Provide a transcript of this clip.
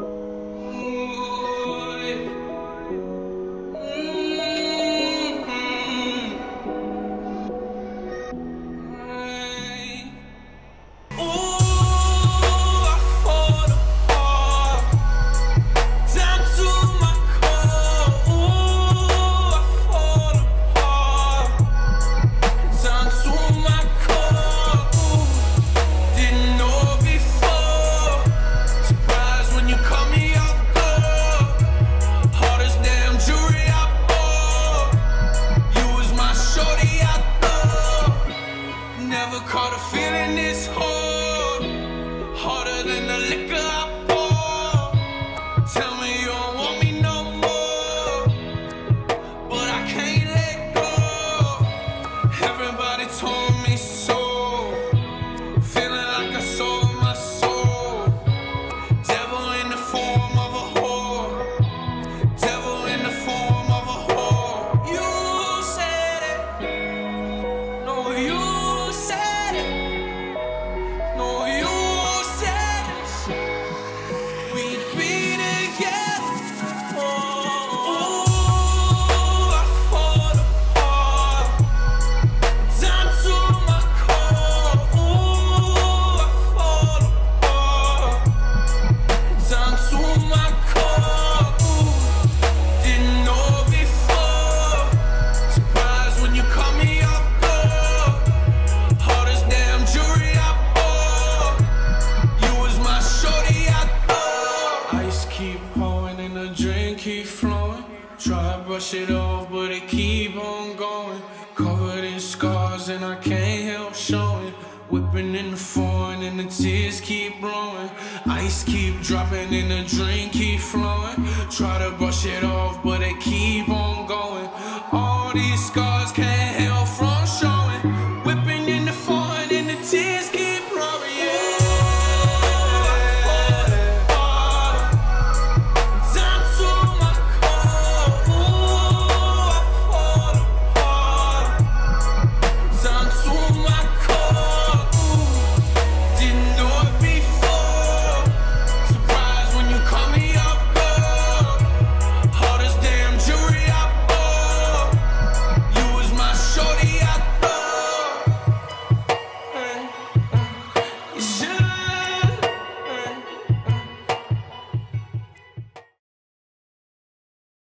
了。Let go. I brush it off, but it keep on going. Covered in scars, and I can't help showing. Whipping in the foreign, and the tears keep blowing. Ice keep dropping, and the drink keep flowing. Try to brush it off, but it keep on going. All